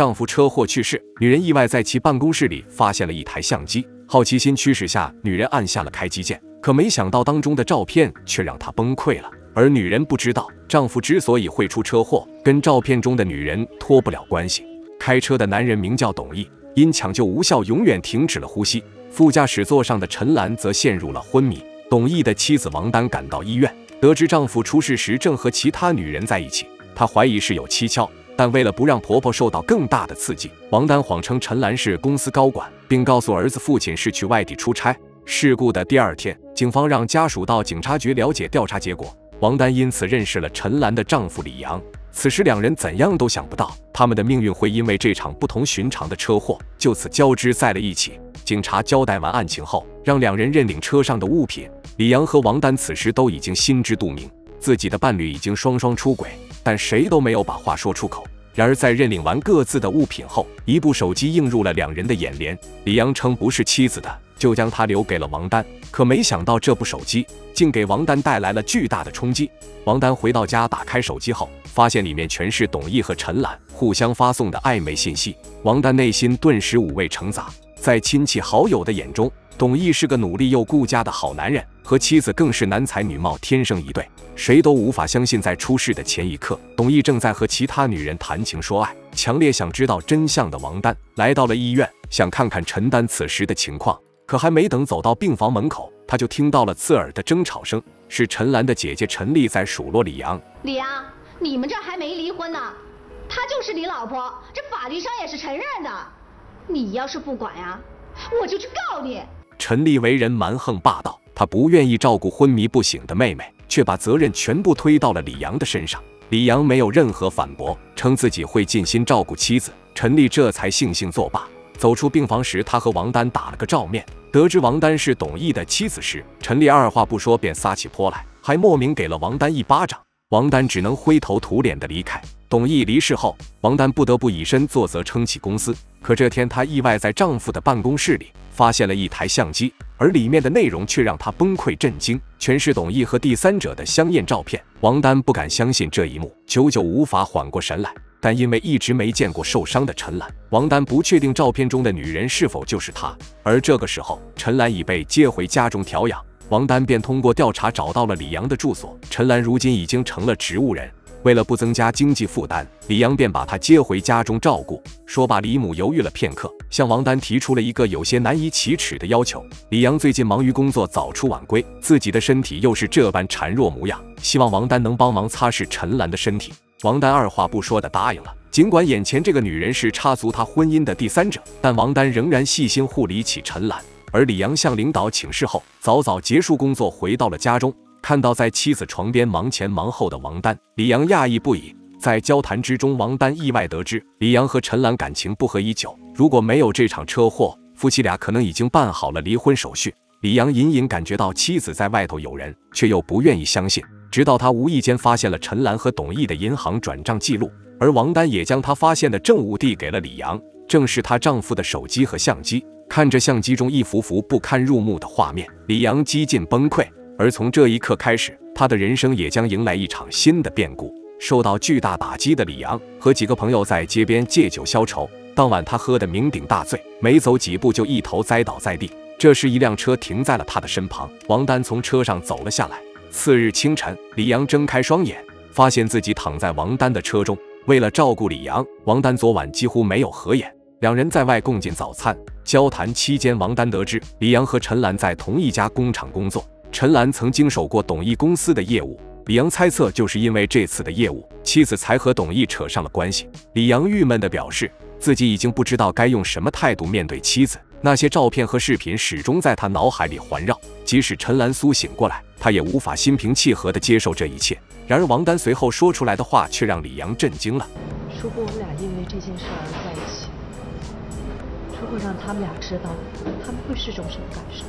丈夫车祸去世，女人意外在其办公室里发现了一台相机。好奇心驱使下，女人按下了开机键，可没想到当中的照片却让她崩溃了。而女人不知道，丈夫之所以会出车祸，跟照片中的女人脱不了关系。开车的男人名叫董毅，因抢救无效，永远停止了呼吸。副驾驶座上的陈兰则陷入了昏迷。董毅的妻子王丹赶到医院，得知丈夫出事时正和其他女人在一起，她怀疑是有蹊跷。但为了不让婆婆受到更大的刺激，王丹谎称陈兰是公司高管，并告诉儿子父亲是去外地出差。事故的第二天，警方让家属到警察局了解调查结果。王丹因此认识了陈兰的丈夫李阳。此时两人怎样都想不到，他们的命运会因为这场不同寻常的车祸就此交织在了一起。警察交代完案情后，让两人认领车上的物品。李阳和王丹此时都已经心知肚明，自己的伴侣已经双双出轨。但谁都没有把话说出口。然而，在认领完各自的物品后，一部手机映入了两人的眼帘。李阳称不是妻子的，就将它留给了王丹。可没想到，这部手机竟给王丹带来了巨大的冲击。王丹回到家，打开手机后，发现里面全是董毅和陈岚互相发送的暧昧信息。王丹内心顿时五味陈杂，在亲戚好友的眼中，董毅是个努力又顾家的好男人，和妻子更是男才女貌，天生一对。谁都无法相信，在出事的前一刻，董毅正在和其他女人谈情说爱。强烈想知道真相的王丹来到了医院，想看看陈丹此时的情况。可还没等走到病房门口，他就听到了刺耳的争吵声，是陈兰的姐姐陈丽在数落李阳。李阳，你们这还没离婚呢，她就是你老婆，这法律上也是承认的。你要是不管呀，我就去告你。陈丽为人蛮横霸道，她不愿意照顾昏迷不醒的妹妹。却把责任全部推到了李阳的身上。李阳没有任何反驳，称自己会尽心照顾妻子。陈丽这才悻悻作罢。走出病房时，他和王丹打了个照面。得知王丹是董毅的妻子时，陈丽二话不说便撒起泼来，还莫名给了王丹一巴掌。王丹只能灰头土脸的离开。董毅离世后，王丹不得不以身作则，撑起公司。可这天，她意外在丈夫的办公室里发现了一台相机，而里面的内容却让她崩溃震惊，全是董毅和第三者的香艳照片。王丹不敢相信这一幕，久久无法缓过神来。但因为一直没见过受伤的陈兰，王丹不确定照片中的女人是否就是她。而这个时候，陈兰已被接回家中调养，王丹便通过调查找到了李阳的住所。陈兰如今已经成了植物人。为了不增加经济负担，李阳便把她接回家中照顾。说罢，李母犹豫了片刻，向王丹提出了一个有些难以启齿的要求。李阳最近忙于工作，早出晚归，自己的身体又是这般孱弱模样，希望王丹能帮忙擦拭陈兰的身体。王丹二话不说的答应了。尽管眼前这个女人是插足他婚姻的第三者，但王丹仍然细心护理起陈兰。而李阳向领导请示后，早早结束工作，回到了家中。看到在妻子床边忙前忙后的王丹，李阳讶异不已。在交谈之中，王丹意外得知李阳和陈兰感情不和已久。如果没有这场车祸，夫妻俩可能已经办好了离婚手续。李阳隐隐感觉到妻子在外头有人，却又不愿意相信。直到他无意间发现了陈兰和董毅的银行转账记录，而王丹也将他发现的证物递给了李阳，正是她丈夫的手机和相机。看着相机中一幅幅不堪入目的画面，李阳几近崩溃。而从这一刻开始，他的人生也将迎来一场新的变故。受到巨大打击的李阳和几个朋友在街边借酒消愁。当晚，他喝得酩酊大醉，没走几步就一头栽倒在地。这时，一辆车停在了他的身旁，王丹从车上走了下来。次日清晨，李阳睁开双眼，发现自己躺在王丹的车中。为了照顾李阳，王丹昨晚几乎没有合眼。两人在外共进早餐，交谈期间，王丹得知李阳和陈兰在同一家工厂工作。陈兰曾经手过董毅公司的业务，李阳猜测就是因为这次的业务，妻子才和董毅扯上了关系。李阳郁闷地表示，自己已经不知道该用什么态度面对妻子。那些照片和视频始终在他脑海里环绕，即使陈兰苏醒过来，他也无法心平气和地接受这一切。然而，王丹随后说出来的话却让李阳震惊了：“如果我们俩因为这件事而如果让他们俩知道，他们会是种什么感受？”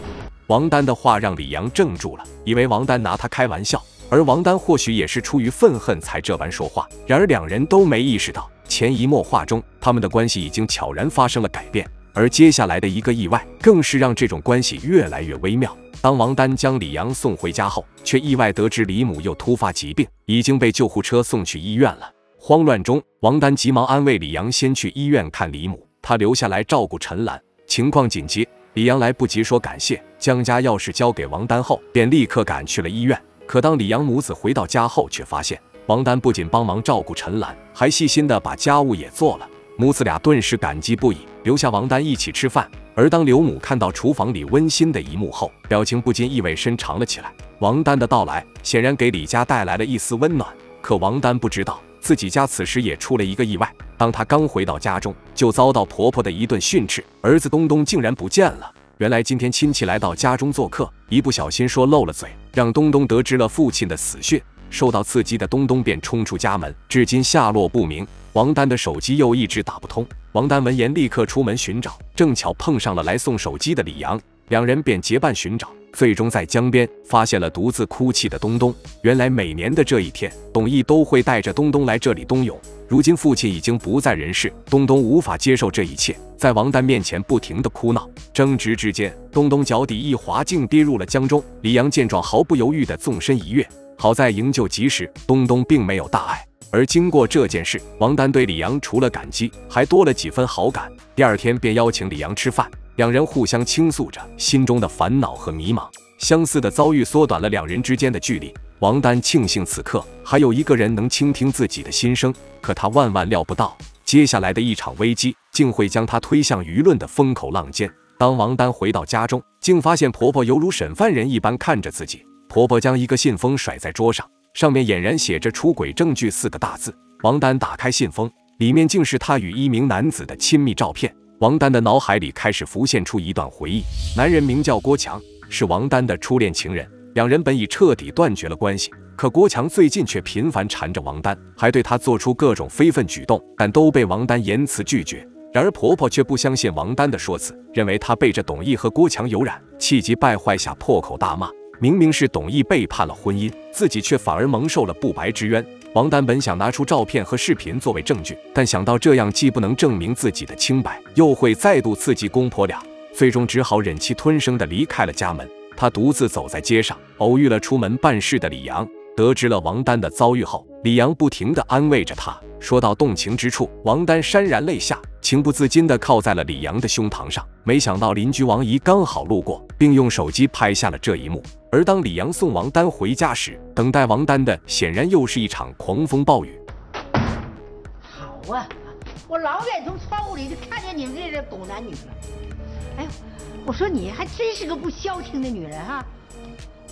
王丹的话让李阳怔住了，以为王丹拿他开玩笑，而王丹或许也是出于愤恨才这般说话。然而两人都没意识到，潜移默化中，他们的关系已经悄然发生了改变。而接下来的一个意外，更是让这种关系越来越微妙。当王丹将李阳送回家后，却意外得知李母又突发疾病，已经被救护车送去医院了。慌乱中，王丹急忙安慰李阳，先去医院看李母，他留下来照顾陈兰。情况紧急，李阳来不及说感谢，将家钥匙交给王丹后，便立刻赶去了医院。可当李阳母子回到家后，却发现王丹不仅帮忙照顾陈兰，还细心的把家务也做了。母子俩顿时感激不已，留下王丹一起吃饭。而当刘母看到厨房里温馨的一幕后，表情不禁意味深长了起来。王丹的到来显然给李家带来了一丝温暖，可王丹不知道。自己家此时也出了一个意外。当他刚回到家中，就遭到婆婆的一顿训斥，儿子东东竟然不见了。原来今天亲戚来到家中做客，一不小心说漏了嘴，让东东得知了父亲的死讯。受到刺激的东东便冲出家门，至今下落不明。王丹的手机又一直打不通。王丹闻言立刻出门寻找，正巧碰上了来送手机的李阳，两人便结伴寻找。最终在江边发现了独自哭泣的东东。原来每年的这一天，董毅都会带着东东来这里冬泳。如今父亲已经不在人世，东东无法接受这一切，在王丹面前不停的哭闹。争执之间，东东脚底一滑，竟跌入了江中。李阳见状，毫不犹豫的纵身一跃，好在营救及时，东东并没有大碍。而经过这件事，王丹对李阳除了感激，还多了几分好感。第二天便邀请李阳吃饭。两人互相倾诉着心中的烦恼和迷茫，相似的遭遇缩短了两人之间的距离。王丹庆幸此刻还有一个人能倾听自己的心声，可他万万料不到，接下来的一场危机竟会将他推向舆论的风口浪尖。当王丹回到家中，竟发现婆婆犹如审犯人一般看着自己。婆婆将一个信封甩在桌上，上面俨然写着“出轨证据”四个大字。王丹打开信封，里面竟是她与一名男子的亲密照片。王丹的脑海里开始浮现出一段回忆，男人名叫郭强，是王丹的初恋情人，两人本已彻底断绝了关系，可郭强最近却频繁缠着王丹，还对她做出各种非分举动，但都被王丹严词拒绝。然而婆婆却不相信王丹的说辞，认为她背着董毅和郭强有染，气急败坏下破口大骂，明明是董毅背叛了婚姻，自己却反而蒙受了不白之冤。王丹本想拿出照片和视频作为证据，但想到这样既不能证明自己的清白，又会再度刺激公婆俩，最终只好忍气吞声地离开了家门。他独自走在街上，偶遇了出门办事的李阳。得知了王丹的遭遇后，李阳不停地安慰着他。说到动情之处，王丹潸然泪下，情不自禁地靠在了李阳的胸膛上。没想到邻居王姨刚好路过，并用手机拍下了这一幕。而当李阳送王丹回家时，等待王丹的显然又是一场狂风暴雨。好啊，我老远从窗户里就看见你们这对狗男女了。哎呦，我说你还真是个不消停的女人哈！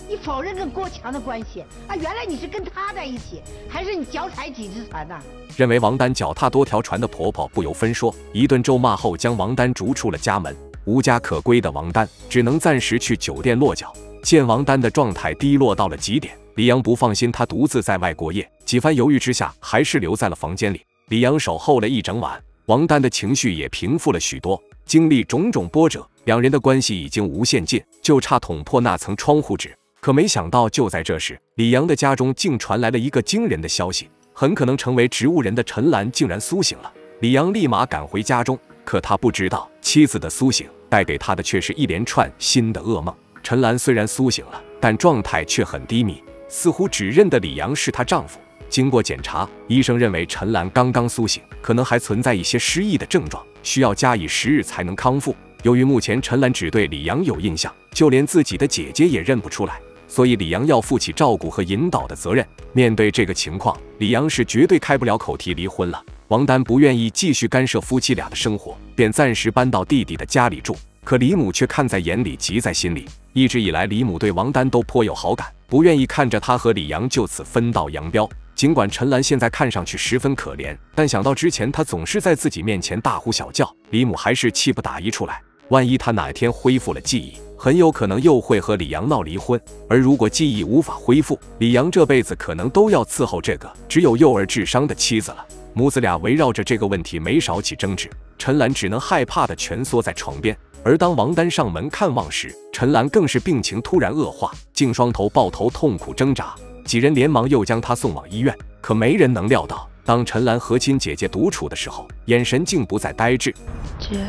你否认跟郭强的关系啊？原来你是跟他在一起，还是你脚踩几只船呢？认为王丹脚踏多条船的婆婆不由分说，一顿咒骂后将王丹逐出了家门。无家可归的王丹只能暂时去酒店落脚。见王丹的状态低落到了极点，李阳不放心他独自在外过夜，几番犹豫之下，还是留在了房间里。李阳守候了一整晚，王丹的情绪也平复了许多。经历种种波折，两人的关系已经无限近，就差捅破那层窗户纸。可没想到，就在这时，李阳的家中竟传来了一个惊人的消息：很可能成为植物人的陈兰竟然苏醒了。李阳立马赶回家中，可他不知道，妻子的苏醒带给他的却是一连串新的噩梦。陈兰虽然苏醒了，但状态却很低迷，似乎只认得李阳是她丈夫。经过检查，医生认为陈兰刚刚苏醒，可能还存在一些失忆的症状，需要加以时日才能康复。由于目前陈兰只对李阳有印象，就连自己的姐姐也认不出来，所以李阳要负起照顾和引导的责任。面对这个情况，李阳是绝对开不了口提离婚了。王丹不愿意继续干涉夫妻俩的生活，便暂时搬到弟弟的家里住。可李母却看在眼里，急在心里。一直以来，李母对王丹都颇有好感，不愿意看着他和李阳就此分道扬镳。尽管陈兰现在看上去十分可怜，但想到之前他总是在自己面前大呼小叫，李母还是气不打一处来。万一他哪天恢复了记忆，很有可能又会和李阳闹离婚。而如果记忆无法恢复，李阳这辈子可能都要伺候这个只有幼儿智商的妻子了。母子俩围绕着这个问题没少起争执，陈兰只能害怕的蜷缩在床边。而当王丹上门看望时，陈兰更是病情突然恶化，竟双头抱头痛苦挣扎。几人连忙又将她送往医院，可没人能料到，当陈兰和亲姐姐独处的时候，眼神竟不再呆滞。姐，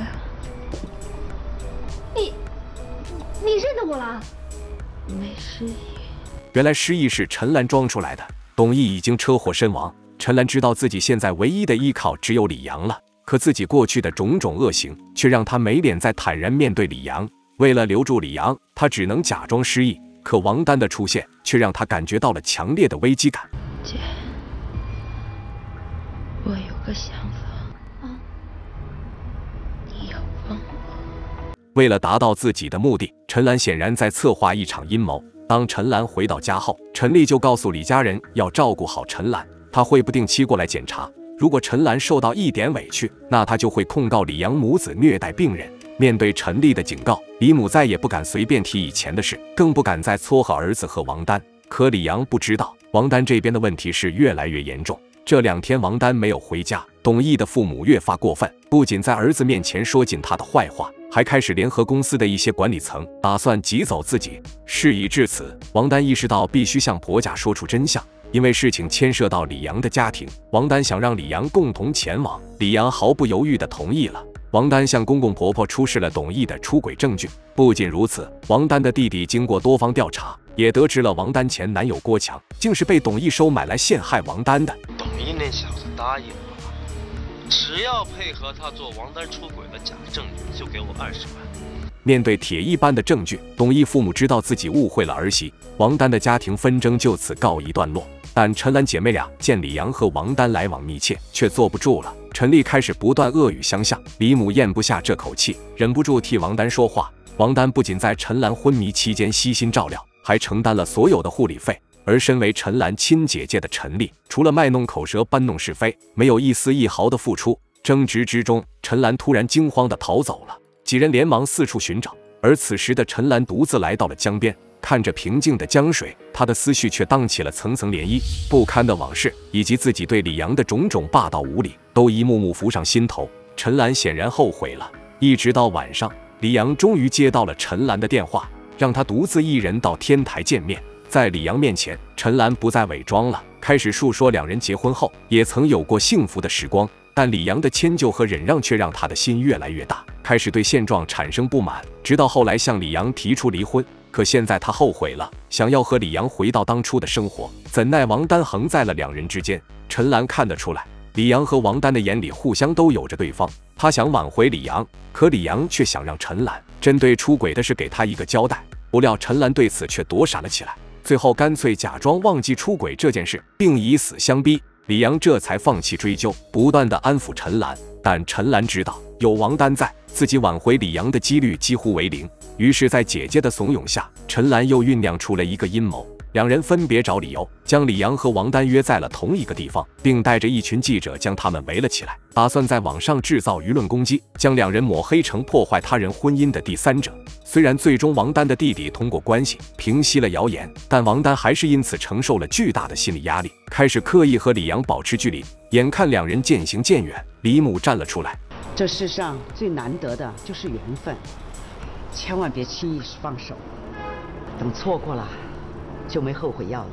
你认得我了？没失忆。原来失忆是陈兰装出来的。董毅已经车祸身亡，陈兰知道自己现在唯一的依靠只有李阳了，可自己过去的种种恶行却让他没脸再坦然面对李阳。为了留住李阳，他只能假装失忆。可王丹的出现却让他感觉到了强烈的危机感。姐，我有个想法，啊，你要帮我。为了达到自己的目的，陈兰显然在策划一场阴谋。当陈兰回到家后，陈丽就告诉李家人要照顾好陈兰，他会不定期过来检查。如果陈兰受到一点委屈，那他就会控告李阳母子虐待病人。面对陈丽的警告，李母再也不敢随便提以前的事，更不敢再撮合儿子和王丹。可李阳不知道，王丹这边的问题是越来越严重。这两天王丹没有回家，董毅的父母越发过分，不仅在儿子面前说尽他的坏话，还开始联合公司的一些管理层，打算挤走自己。事已至此，王丹意识到必须向婆家说出真相，因为事情牵涉到李阳的家庭。王丹想让李阳共同前往，李阳毫不犹豫地同意了。王丹向公公婆婆出示了董毅的出轨证据。不仅如此，王丹的弟弟经过多方调查，也得知了王丹前男友郭强竟是被董毅收买来陷害王丹的。董毅那小子答应了，只要配合他做王丹出轨的假证据，就给我二十万。面对铁一般的证据，董毅父母知道自己误会了儿媳，王丹的家庭纷争就此告一段落。但陈兰姐妹俩见李阳和王丹来往密切，却坐不住了。陈丽开始不断恶语相向，李母咽不下这口气，忍不住替王丹说话。王丹不仅在陈兰昏迷期间悉心照料，还承担了所有的护理费。而身为陈兰亲姐姐的陈丽，除了卖弄口舌、搬弄是非，没有一丝一毫的付出。争执之中，陈兰突然惊慌地逃走了，几人连忙四处寻找。而此时的陈兰独自来到了江边。看着平静的江水，她的思绪却荡起了层层涟漪，不堪的往事以及自己对李阳的种种霸道无理，都一幕幕浮上心头。陈兰显然后悔了。一直到晚上，李阳终于接到了陈兰的电话，让他独自一人到天台见面。在李阳面前，陈兰不再伪装了，开始述说两人结婚后也曾有过幸福的时光。但李阳的迁就和忍让却让他的心越来越大，开始对现状产生不满，直到后来向李阳提出离婚。可现在他后悔了，想要和李阳回到当初的生活，怎奈王丹横在了两人之间。陈兰看得出来，李阳和王丹的眼里互相都有着对方。他想挽回李阳，可李阳却想让陈兰针对出轨的事给他一个交代。不料陈兰对此却躲闪了起来，最后干脆假装忘记出轨这件事，并以死相逼。李阳这才放弃追究，不断的安抚陈兰。但陈兰知道有王丹在，自己挽回李阳的几率几乎为零。于是，在姐姐的怂恿下，陈兰又酝酿出了一个阴谋。两人分别找理由，将李阳和王丹约在了同一个地方，并带着一群记者将他们围了起来，打算在网上制造舆论攻击，将两人抹黑成破坏他人婚姻的第三者。虽然最终王丹的弟弟通过关系平息了谣言，但王丹还是因此承受了巨大的心理压力，开始刻意和李阳保持距离。眼看两人渐行渐远，李母站了出来：“这世上最难得的就是缘分。”千万别轻易放手，等错过了，就没后悔药了。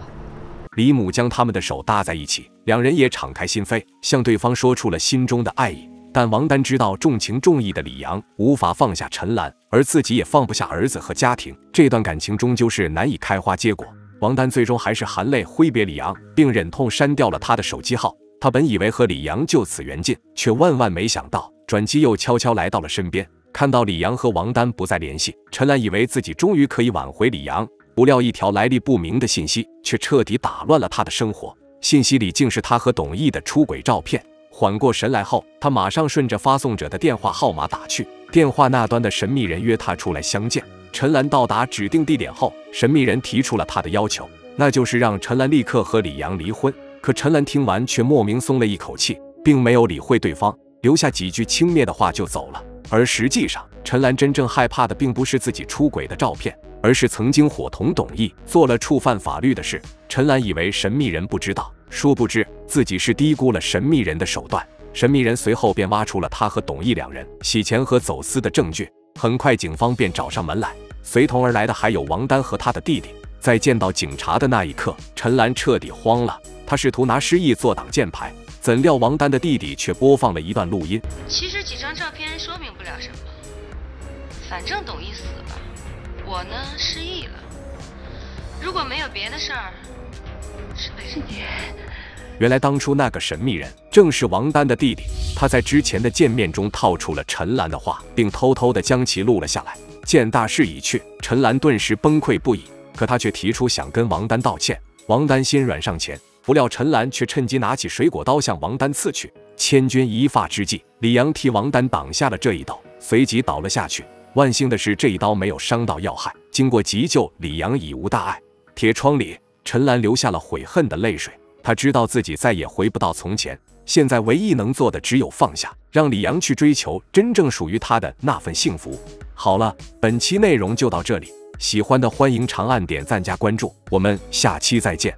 李母将他们的手搭在一起，两人也敞开心扉，向对方说出了心中的爱意。但王丹知道重情重义的李阳无法放下陈兰，而自己也放不下儿子和家庭，这段感情终究是难以开花结果。王丹最终还是含泪挥别李阳，并忍痛删掉了他的手机号。他本以为和李阳就此缘尽，却万万没想到，转机又悄悄来到了身边。看到李阳和王丹不再联系，陈兰以为自己终于可以挽回李阳，不料一条来历不明的信息却彻底打乱了他的生活。信息里竟是他和董毅的出轨照片。缓过神来后，他马上顺着发送者的电话号码打去，电话那端的神秘人约他出来相见。陈兰到达指定地点后，神秘人提出了他的要求，那就是让陈兰立刻和李阳离婚。可陈兰听完却莫名松了一口气，并没有理会对方，留下几句轻蔑的话就走了。而实际上，陈兰真正害怕的并不是自己出轨的照片，而是曾经伙同董毅做了触犯法律的事。陈兰以为神秘人不知道，殊不知自己是低估了神秘人的手段。神秘人随后便挖出了他和董毅两人洗钱和走私的证据。很快，警方便找上门来，随同而来的还有王丹和他的弟弟。在见到警察的那一刻，陈兰彻底慌了，他试图拿失忆做挡箭牌。怎料王丹的弟弟却播放了一段录音。其实几张照片说明不了什么，反正董毅死了，我呢失忆了。如果没有别的事儿，是被是你原来当初那个神秘人正是王丹的弟弟。他在之前的见面中套出了陈兰的话，并偷偷的将其录了下来。见大势已去，陈兰顿时崩溃不已。可他却提出想跟王丹道歉。王丹心软上前，不料陈兰却趁机拿起水果刀向王丹刺去。千钧一发之际，李阳替王丹挡下了这一刀，随即倒了下去。万幸的是，这一刀没有伤到要害。经过急救，李阳已无大碍。铁窗里，陈兰流下了悔恨的泪水。他知道自己再也回不到从前，现在唯一能做的只有放下，让李阳去追求真正属于他的那份幸福。好了，本期内容就到这里，喜欢的欢迎长按点赞加关注，我们下期再见。